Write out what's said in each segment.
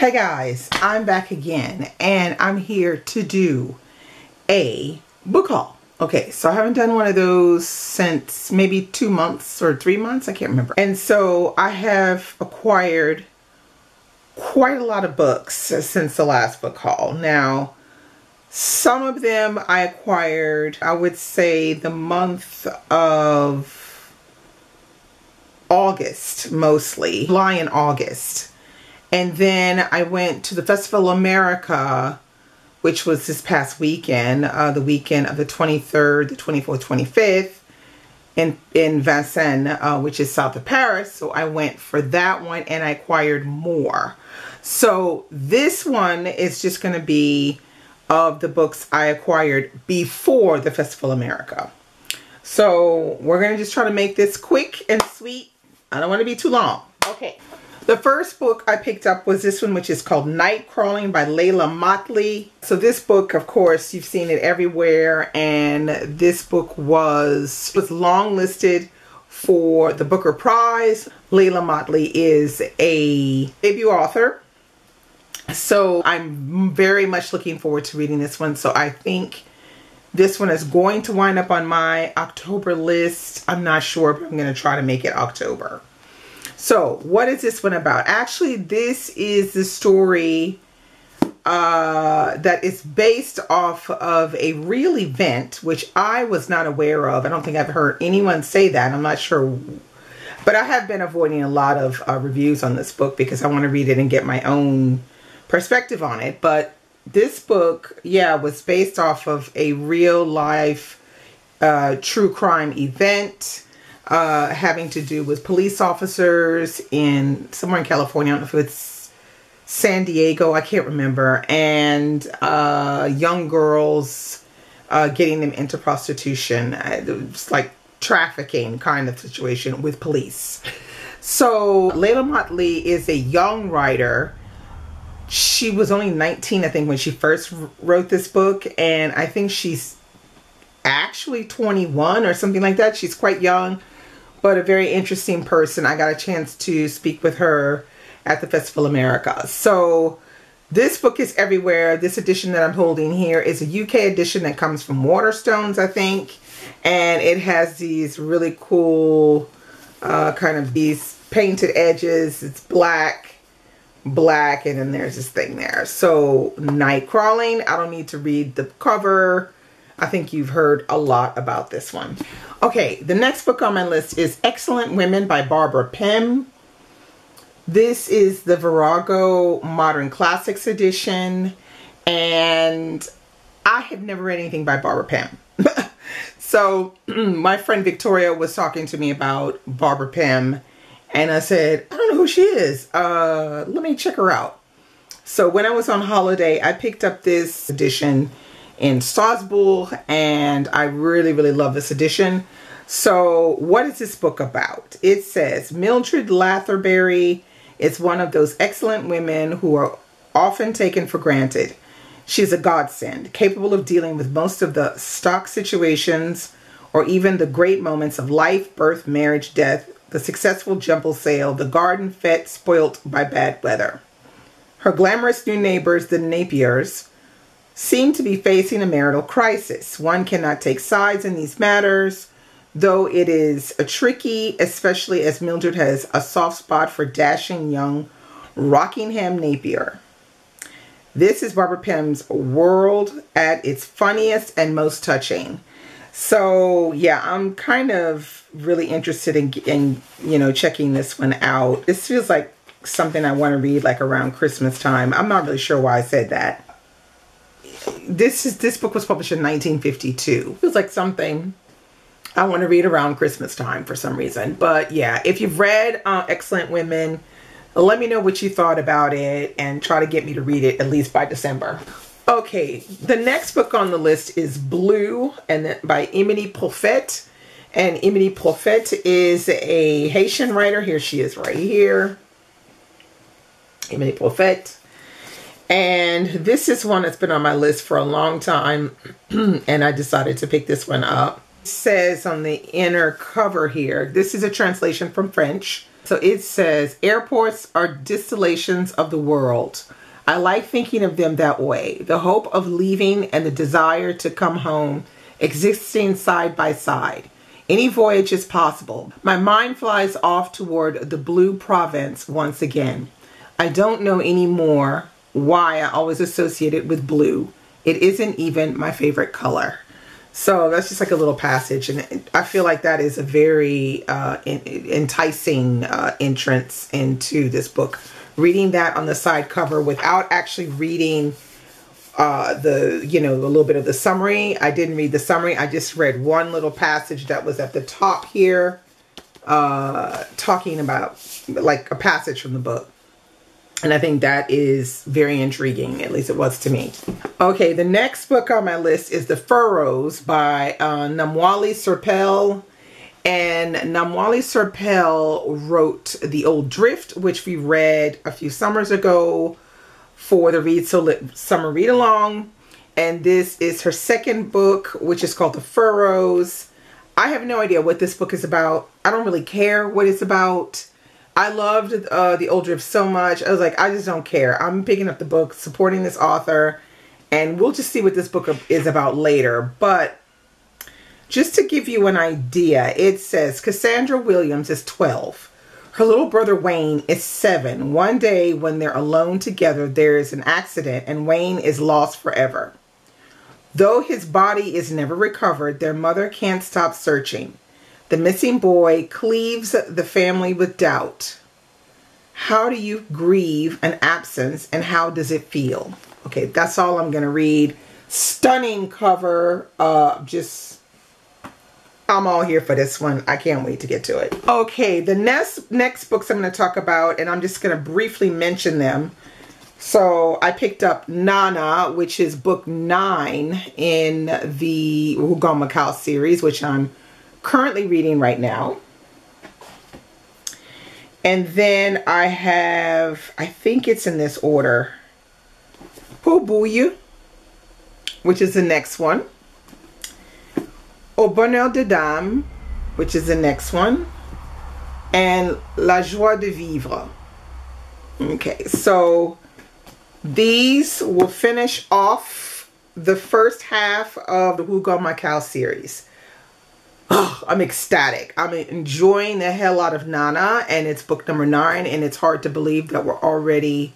Hey guys, I'm back again and I'm here to do a book haul. Okay, so I haven't done one of those since maybe two months or three months, I can't remember. And so I have acquired quite a lot of books since the last book haul. Now, some of them I acquired, I would say the month of August mostly, July August. And then I went to the Festival America, which was this past weekend, uh, the weekend of the 23rd, the 24th, 25th in, in Vincennes, uh, which is south of Paris. So I went for that one and I acquired more. So this one is just going to be of the books I acquired before the Festival America. So we're going to just try to make this quick and sweet. I don't want to be too long. Okay. The first book I picked up was this one, which is called Night Crawling by Leila Mottley. So this book, of course, you've seen it everywhere. And this book was, was long listed for the Booker Prize. Leila Mottley is a debut author so I'm very much looking forward to reading this one. So I think this one is going to wind up on my October list. I'm not sure, but I'm going to try to make it October. So what is this one about? Actually, this is the story uh, that is based off of a real event, which I was not aware of. I don't think I've heard anyone say that. I'm not sure. But I have been avoiding a lot of uh, reviews on this book because I want to read it and get my own perspective on it. But this book, yeah, was based off of a real life uh, true crime event uh, having to do with police officers in somewhere in California. I don't know if it's San Diego, I can't remember, and uh, young girls uh, getting them into prostitution. It's like trafficking kind of situation with police. So Leila Mottley is a young writer she was only 19 i think when she first wrote this book and i think she's actually 21 or something like that she's quite young but a very interesting person. I got a chance to speak with her at the festival america. So this book is everywhere. This edition that i'm holding here is a uk edition that comes from waterstones i think. And it has these really cool uh, kind of these painted edges. It's black black and then there's this thing there. So Night Crawling, I don't need to read the cover. I think you've heard a lot about this one. Okay, the next book on my list is Excellent Women by Barbara Pym. This is the Virago Modern Classics edition and I have never read anything by Barbara Pym. so my friend Victoria was talking to me about Barbara Pym and I said, I don't know who she is. Uh, let me check her out. So when I was on holiday, I picked up this edition in Strasbourg and I really, really love this edition. So what is this book about? It says Mildred Latherbury is one of those excellent women who are often taken for granted. She's a godsend, capable of dealing with most of the stock situations or even the great moments of life, birth, marriage, death, the successful jumble sale, the garden fete spoilt by bad weather. Her glamorous new neighbors, the Napiers, seem to be facing a marital crisis. One cannot take sides in these matters, though it is a tricky, especially as Mildred has a soft spot for dashing young Rockingham Napier. This is Barbara Pym's world at its funniest and most touching. So yeah, I'm kind of really interested in, in, you know, checking this one out. This feels like something I want to read like around Christmas time. I'm not really sure why I said that. This is this book was published in 1952. Feels like something I want to read around Christmas time for some reason. But yeah, if you've read uh, Excellent Women, let me know what you thought about it and try to get me to read it at least by December. Okay, the next book on the list is Blue and by Emmelie Prophète. And Emmelie Prophète is a Haitian writer. Here she is right here. Emmelie Prophète. And this is one that's been on my list for a long time. and I decided to pick this one up. It says on the inner cover here, this is a translation from French. So it says, airports are distillations of the world. I like thinking of them that way. The hope of leaving and the desire to come home existing side by side. Any voyage is possible. My mind flies off toward the blue province once again. I don't know anymore why I always associate it with blue. It isn't even my favorite color. So that's just like a little passage, and I feel like that is a very uh, enticing uh, entrance into this book. Reading that on the side cover without actually reading uh, the, you know, a little bit of the summary. I didn't read the summary. I just read one little passage that was at the top here, uh, talking about like a passage from the book. And I think that is very intriguing, at least it was to me. Okay, the next book on my list is The Furrows by uh, Namwali Serpell. And Namwali Serpell wrote The Old Drift, which we read a few summers ago for the Read Soul Lit Summer Read Along. And this is her second book, which is called The Furrows. I have no idea what this book is about. I don't really care what it's about. I loved uh, The Old Drift so much. I was like, I just don't care. I'm picking up the book, supporting this author, and we'll just see what this book is about later. But just to give you an idea, it says Cassandra Williams is 12. Her little brother Wayne is 7. One day when they're alone together, there is an accident and Wayne is lost forever. Though his body is never recovered, their mother can't stop searching. The missing boy cleaves the family with doubt. How do you grieve an absence and how does it feel? Okay, that's all I'm going to read. Stunning cover. Uh, just, I'm all here for this one. I can't wait to get to it. Okay, the next, next books I'm going to talk about, and I'm just going to briefly mention them. So I picked up Nana, which is book nine in the Rougon-Macquart series, which I'm currently reading right now. And then I have, I think it's in this order, Pot-Bouille, which is the next one. Au Bonheur des Dames, which is the next one. And La Joie de Vivre. Okay, so these will finish off the first half of the Rougon-Macquart series oh, I'm ecstatic. I'm enjoying the hell out of Nana, and it's book number nine, and it's hard to believe that we're already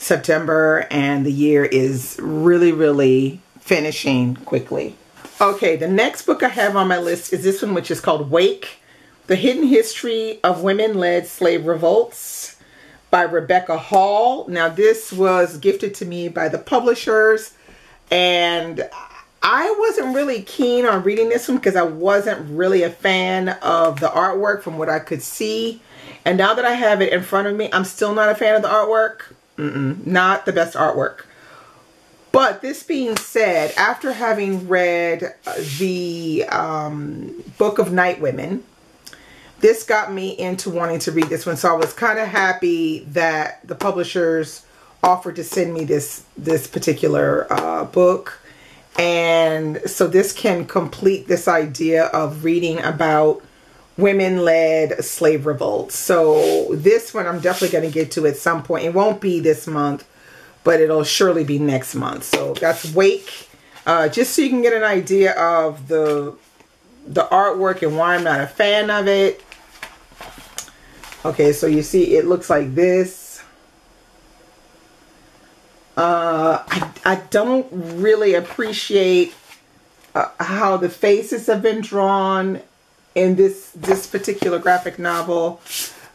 September and the year is really, really finishing quickly. Okay, the next book I have on my list is this one, which is called Wake The Hidden History of Women Led Slave Revolts by Rebecca Hall. Now, this was gifted to me by the publishers, and I wasn't really keen on reading this one because I wasn't really a fan of the artwork from what I could see. And now that I have it in front of me, I'm still not a fan of the artwork. Mm -mm, not the best artwork. But this being said, after having read the um, Book of Night Women, this got me into wanting to read this one. So I was kind of happy that the publishers offered to send me this this particular uh, book and so this can complete this idea of reading about women-led slave revolts. So this one I'm definitely going to get to at some point. It won't be this month, but it'll surely be next month. So that's Wake. Uh, just so you can get an idea of the the artwork and why I'm not a fan of it. Okay, so you see it looks like this. Uh, I, I don't really appreciate uh, how the faces have been drawn in this this particular graphic novel.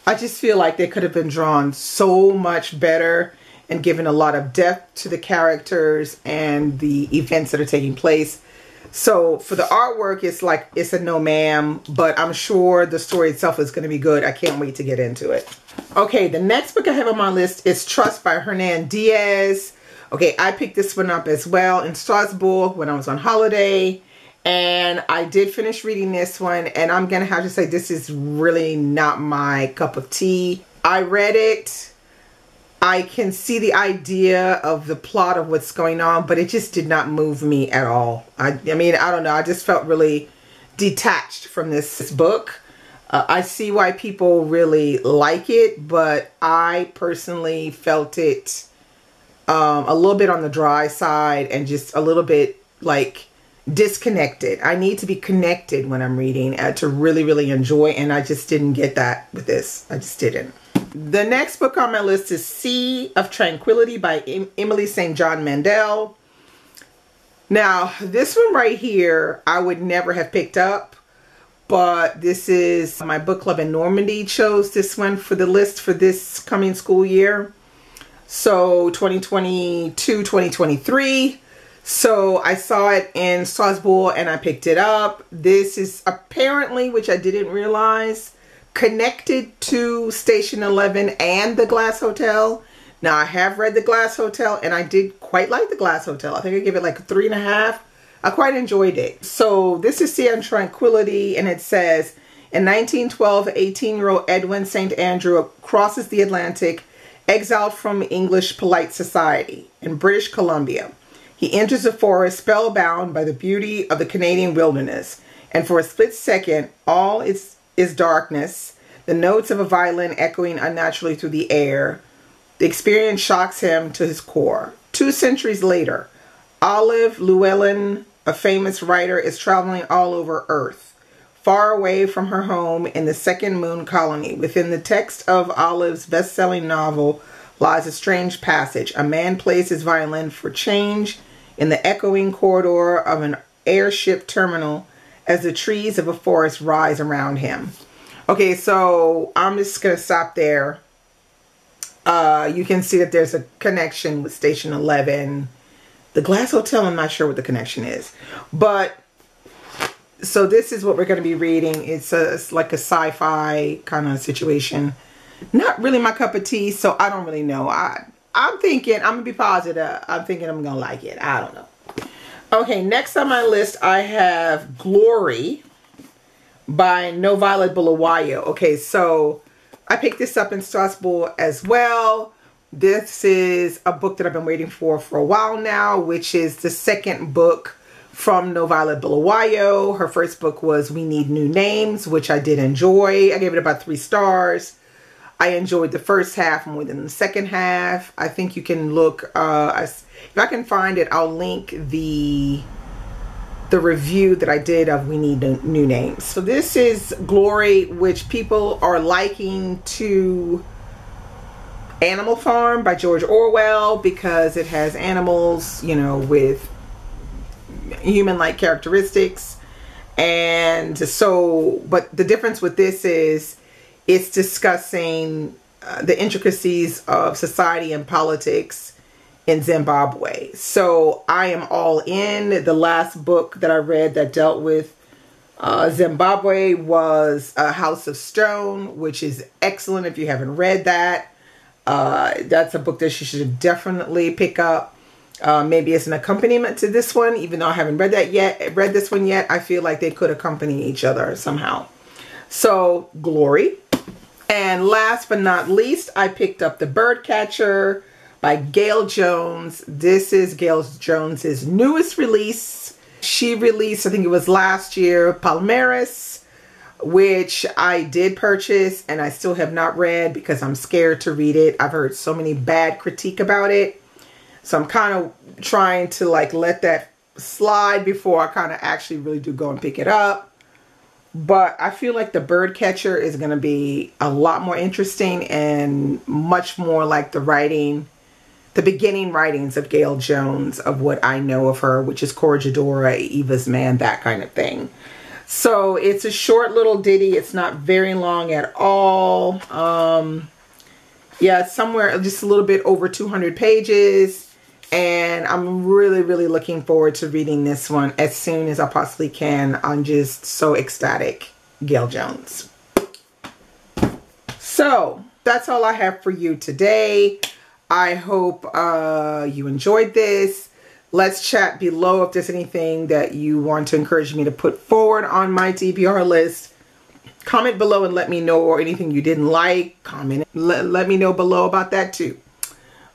I just feel like they could have been drawn so much better and given a lot of depth to the characters and the events that are taking place. So for the artwork, it's like, it's a no ma'am, but I'm sure the story itself is going to be good. I can't wait to get into it. Okay, the next book I have on my list is Trust by Hernan Diaz. Okay, I picked this one up as well in Strasbourg when I was on holiday. And I did finish reading this one. And I'm going to have to say this is really not my cup of tea. I read it. I can see the idea of the plot of what's going on, but it just did not move me at all. I, I mean, I don't know. I just felt really detached from this book. Uh, I see why people really like it, but I personally felt it um, a little bit on the dry side and just a little bit like disconnected. I need to be connected when I'm reading uh, to really, really enjoy, and I just didn't get that with this. I just didn't. The next book on my list is Sea of Tranquility by em Emily St. John Mandel. Now, this one right here, I would never have picked up, but this is my book club in Normandy chose this one for the list for this coming school year. So 2022, 2023. So I saw it in Strasbourg and I picked it up. This is apparently, which I didn't realize, connected to Station 11 and the Glass Hotel. Now I have read the Glass Hotel and I did quite like the Glass Hotel. I think I gave it like three and a half. I quite enjoyed it. So this is Sea of Tranquility and it says, in 1912, 18-year-old Edwin St. Andrew crosses the Atlantic, exiled from English polite society in British Columbia. He enters the forest spellbound by the beauty of the Canadian wilderness, and for a split second, all is, is darkness, the notes of a violin echoing unnaturally through the air. The experience shocks him to his core. Two centuries later, Olive Llewellyn, a famous writer, is traveling all over Earth, far away from her home in the Second Moon Colony. Within the text of Olive's best selling novel lies a strange passage. A man plays his violin for change in the echoing corridor of an airship terminal as the trees of a forest rise around him. Okay, so I'm just going to stop there. Uh, you can see that there's a connection with Station 11. The Glass Hotel, I'm not sure what the connection is. But, so this is what we're going to be reading. It's, a, it's like a sci-fi kind of situation. Not really my cup of tea, so I don't really know. I I'm thinking, I'm to be positive. I'm thinking I'm to like it. I don't know. Okay, next on my list, I have Glory by No Violet Bulawayo. Okay, so I picked this up in Strasbourg as well. This is a book that I've been waiting for for a while now, which is the second book from No Violet Bulawayo. Her first book was We Need New Names, which I did enjoy. I gave it about three stars. I enjoyed the first half more than the second half. I think you can look, uh, if I can find it, I'll link the the review that I did of We Need New Names. So this is Glory, which people are liking to Animal Farm by George Orwell because it has animals, you know, with human-like characteristics. And so, but the difference with this is it's discussing uh, the intricacies of society and politics in Zimbabwe. So I am all in. The last book that I read that dealt with uh, Zimbabwe was A House of Stone, which is excellent if you haven't read that. Uh, that's a book that you should definitely pick up. Uh, maybe it's an accompaniment to this one, even though I haven't read that yet. Read this one yet. I feel like they could accompany each other somehow. So, Glory and last but not least, I picked up The Birdcatcher by Gayl Jones. This is Gayl Jones's newest release. She released, I think it was last year, Palmares, which I did purchase and I still have not read because I'm scared to read it. I've heard so many bad critique about it. So I'm kind of trying to like let that slide before I kind of actually really do go and pick it up. But I feel like the bird catcher is going to be a lot more interesting and much more like the writing, the beginning writings of Gayl Jones of what I know of her, which is Corregidora, Eva's Man, that kind of thing. So it's a short little ditty. It's not very long at all. Um, yeah, somewhere just a little bit over 200 pages and I'm really, really looking forward to reading this one as soon as I possibly can. I'm just so ecstatic. Gayl Jones. So, that's all I have for you today. I hope uh, you enjoyed this. Let's chat below if there's anything that you want to encourage me to put forward on my TBR list. Comment below and let me know or anything you didn't like. Comment. Let, let me know below about that too.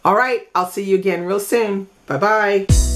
All right, I'll see you again real soon. Bye-bye.